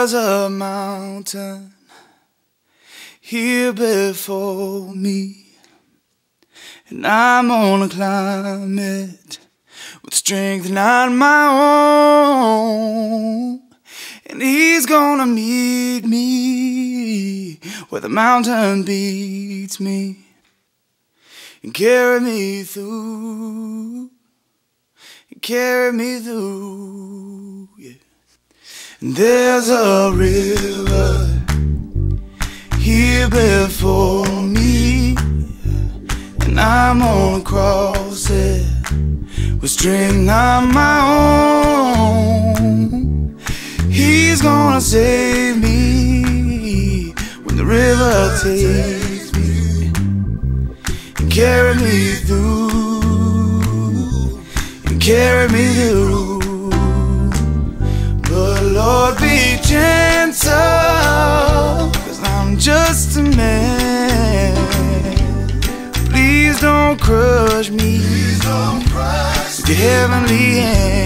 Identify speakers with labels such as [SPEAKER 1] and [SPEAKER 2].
[SPEAKER 1] There's a mountain here before me, and I'm gonna climb it with strength not my own. And he's gonna meet me where the mountain beats me and carry me through, and carry me through. There's a river here before me, and I'm gonna cross it with strength not my own. He's gonna save me when the river takes me and carry me through, and carry me through. Don't crush me with your heavenly hand.